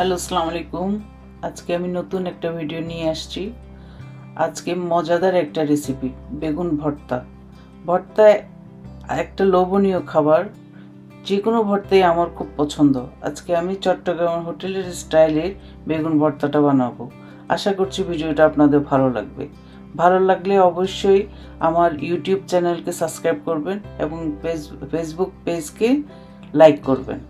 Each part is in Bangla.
হ্যালো, আসসালামু আলাইকুম। আজকে আমি নতুন একটা ভিডিও নিয়ে আসছি। আজকে মজাদার একটা রেসিপি বেগুন ভর্তা। ভর্তা একটা লোভনীয় খাবার যে কোনো ভর্তাই আমার খুব পছন্দ। আজকে আমি চট্টগ্রাম হোটেলের স্টাইলে বেগুন ভর্তাটা বানাবো। আশা করছি ভিডিওটা আপনাদের ভালো লাগবে। ভালো লাগলে অবশ্যই আমার ইউটিউব চ্যানেলকে সাবস্ক্রাইব করবেন এবং ফেসবুক পেজকে লাইক করবেন।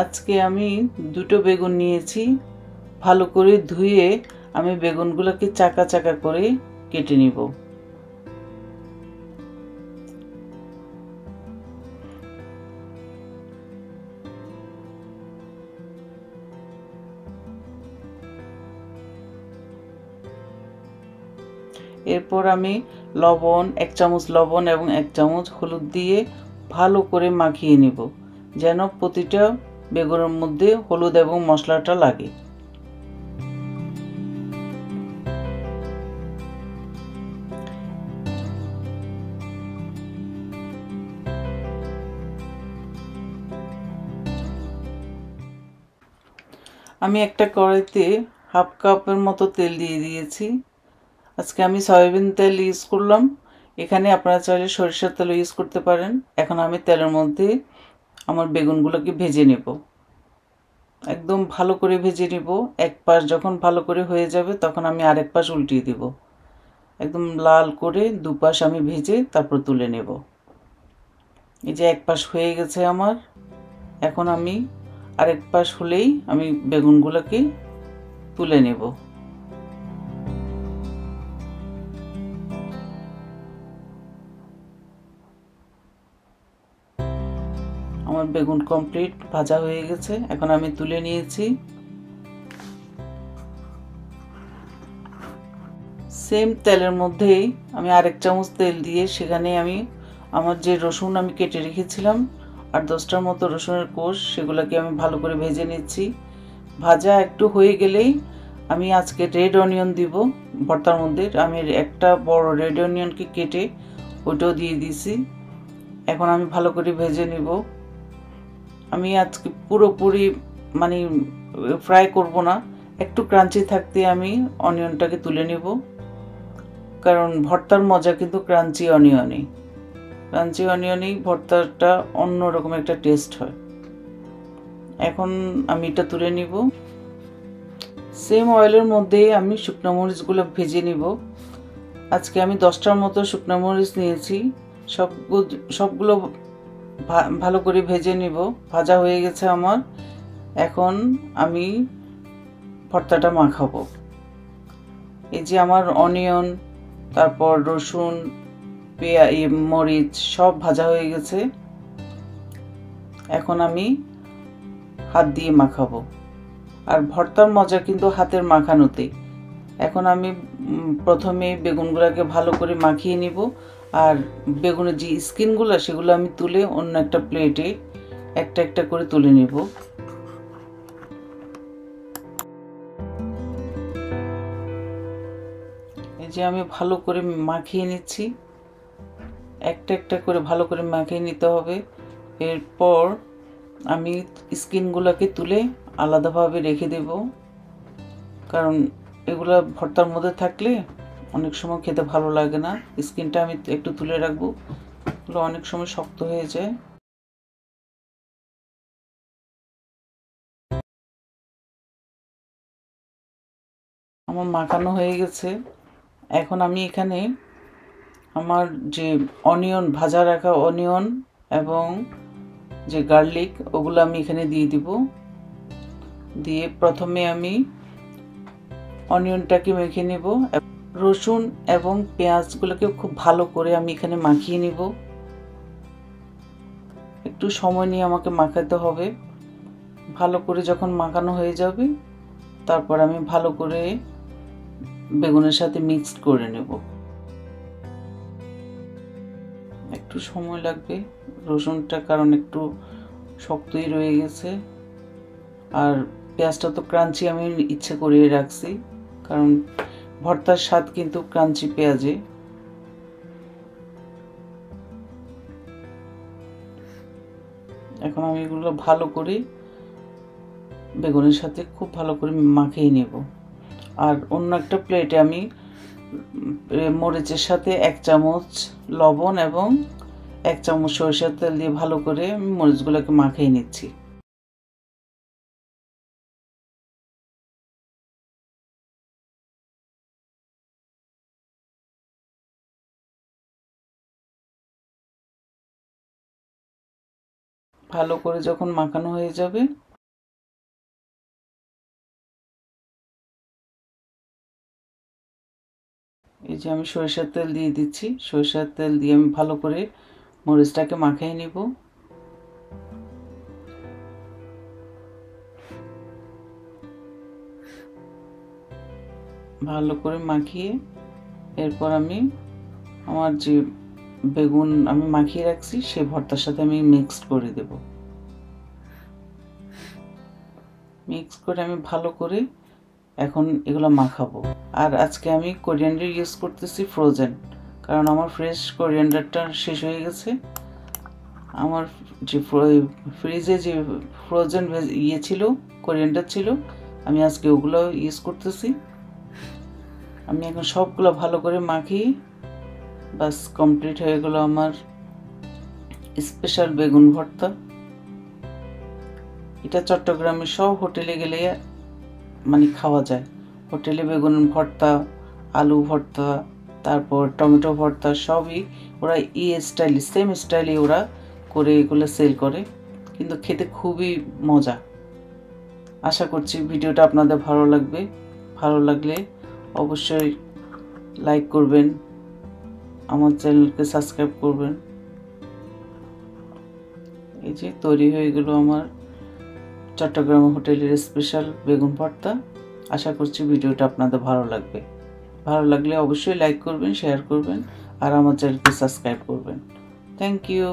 আজকে আমি দুটো বেগুন নিয়েছি। ভালো করে ধুয়ে আমি বেগুনগুলোকে চাকা চাকা করে কেটে নিব। এরপর আমি লবণ, এক চামচ লবণ এবং এক চামচ হলুদ দিয়ে ভালো করে মাখিয়ে নিব, যেন প্রতিটা বেগুনের মধ্যে হলুদ এবং মশলাটা লাগে। আমি একটা কড়াইতে হাফ কাপের মতো তেল দিয়ে দিয়েছি। আজকে আমি সয়াবিন তেল ইউজ করলাম। এখানে আপনারা চাইলে সরিষার তেল ইউজ করতে পারেন। এখন আমি তেলের মধ্যে আমার বেগুনগুলোকে ভেজে নেব। একদম ভালো করে ভেজে নিব। এক পাশ যখন ভালো করে হয়ে যাবে তখন আমি আরেক পাশ উল্টিয়ে দিব। একদম লাল করে দুপাশ আমি ভেজে তারপর তুলে নেব। এই যে এক পাশ হয়ে গেছে আমার। এখন আমি আরেক পাশ হলেই আমি বেগুনগুলোকে তুলে নেব। আমার বেগুন কমপ্লিট ভাজা হয়ে গেছে। এখন আমি তুলে নিয়েছি। সেম তেলের মধ্যেই আমি আরেক চামচ তেল দিয়ে সেখানে আমি আমার যে রসুন আমি কেটে রেখেছিলাম, আর দশটার মতো রসুনের কোষ, সেগুলোকে আমি ভালো করে ভেজে নিচ্ছি। ভাজা একটু হয়ে গেলেই আমি আজকে রেড অনিয়ন দিব। ভর্তার মধ্যে আমি একটা বড় রেড অনিয়নকে কেটে ওইটাও দিয়ে দিছি এখন আমি ভালো করে ভেজে নিব। আমি আজকে পুরোপুরি মানে ফ্রাই করব না। একটু ক্রাঞ্চি থাকতে আমি অনিয়নটাকে তুলে নেব। কারণ ভর্তার মজা কিন্তু ক্রাঞ্চি অনিয়নই ক্রাঞ্চি অনিয়নই ভর্তাটা অন্যরকম একটা টেস্ট হয়। এখন আমি এটা তুলে নিব। সেম অয়েলের মধ্যেই আমি শুকনো মরিচগুলো ভেজে নিব। আজকে আমি দশটার মতো শুকনো মরিচ নিয়েছি। সবগুলো সবগুলো ভালো করে ভেজে নিব। ভাজা হয়ে গেছে আমার। এখন আমি ভর্তাটা মাখাবো। এই যে আমার অনিয়ন, তারপর রসুন, পেঁয়া মরিচ, সব ভাজা হয়ে গেছে। এখন আমি হাত দিয়ে মাখাবো। আর ভর্তার মজা কিন্তু হাতের মাখানোতে এখন আমি প্রথমে বেগুনগুলোকে ভালো করে মাখিয়ে নিব। আর বেগুনের যে স্কিনগুলো, সেগুলো আমি তুলে অন্য একটা প্লেটে একটা একটা করে তুলে নেব। এই যে আমি ভালো করে মাখিয়ে নিচ্ছি। একটা একটা করে ভালো করে মাখিয়ে নিতে হবে। এরপর আমি স্কিনগুলোকে তুলে আলাদাভাবে রেখে দেব। কারণ এগুলো ভর্তার মধ্যে থাকলে অনেক সময় খেতে ভালো লাগে না। স্কিনটা আমি একটু তুলে রাখব। এগুলো অনেক সময় শক্ত হয়ে যায়। আমার মাখানো হয়ে গেছে। এখন আমি এখানে আমার যে অনিয়ন, ভাজা রাখা অনিয়ন এবং যে গার্লিক, ওগুলো আমি এখানে দিয়ে দিব। দিয়ে প্রথমে আমি অনিয়নটাকে মেখে নেব। রসুন এবং পেঁয়াজগুলোকে খুব ভালো করে আমি এখানে মাখিয়ে নিব। একটু সময় নিয়ে আমাকে মাখাতে হবে। ভালো করে যখন মাখানো হয়ে যাবে, তারপর আমি ভালো করে বেগুনের সাথে মিক্সড করে নেব। একটু সময় লাগবে রসুনটা কারণ একটু শক্তই রয়ে গেছে। আর পেঁয়াজটা তো ক্রাঞ্চি আমি ইচ্ছে করিয়ে রাখছি, কারণ ভর্তার স্বাদ কিন্তু ক্রাঞ্চি পেঁয়াজে। এখন আমি এগুলো ভালো করে বেগুনের সাথে খুব ভালো করে মাখিয়ে নেব। আর অন্য একটা প্লেটে আমি মরিচের সাথে এক চামচ লবণ এবং এক চামচ সরিষার তেল দিয়ে ভালো করে মরিচগুলোকে মাখিয়ে নিচ্ছি। ভালো করে যখন মাখানো হয়ে যাবে, এই যে আমি সরিষার তেল দিয়ে দিচ্ছি। সরিষার তেল দিয়ে আমি ভালো করে মরিচটাকে মাখিয়ে নিব। ভালো করে মাখিয়ে এরপর আমি আমার যে বেগুন আমি মাখিয়ে রাখছি, সে ভর্তার সাথে আমি মিক্সড করে দেব। মিক্স করে আমি ভালো করে এখন এগুলো মাখাবো। আর আজকে আমি কোরিয়ান্ডার ইউজ করতেছি ফ্রোজেন কারণ আমার ফ্রেশ কোরিয়ান্ডারটা শেষ হয়ে গেছে। আমার যে ফ্রিজে যে ফ্রোজেন ইয়ে ছিল কোরিয়ান্ডার ছিল, আমি আজকে ওগুলো ইউজ করতেছি। আমি এখন সবগুলো ভালো করে মাখিয়ে বাস কমপ্লিট হয়ে গেল আমার স্পেশাল বেগুন ভর্তা। এটা চট্টগ্রামের সব হোটেলে গেলে মানে খাওয়া যায়। হোটেলে বেগুন ভর্তা, আলু ভর্তা, তারপর টমেটো ভর্তা সবই ওরা ই স্টাইল সেম স্টাইলে ওরা করে এগুলো সেল করে। কিন্তু খেতে খুবই মজা। আশা করছি ভিডিওটা আপনাদের ভালো লাগবে। ভালো লাগলে অবশ্যই লাইক করবেন। আমার চ্যানেলকে সাবস্ক্রাইব করবেন। এই যে তৈরি হয়ে গেল আমার চট্টগ্রাম হোটেলের স্পেশাল বেগুন ভর্তা। আশা করছি ভিডিওটা আপনাদের ভালো লাগবে। ভালো লাগলে অবশ্যই লাইক করবেন শেয়ার করবেন, আর আমার চ্যানেলকে সাবস্ক্রাইব করবেন। Thank you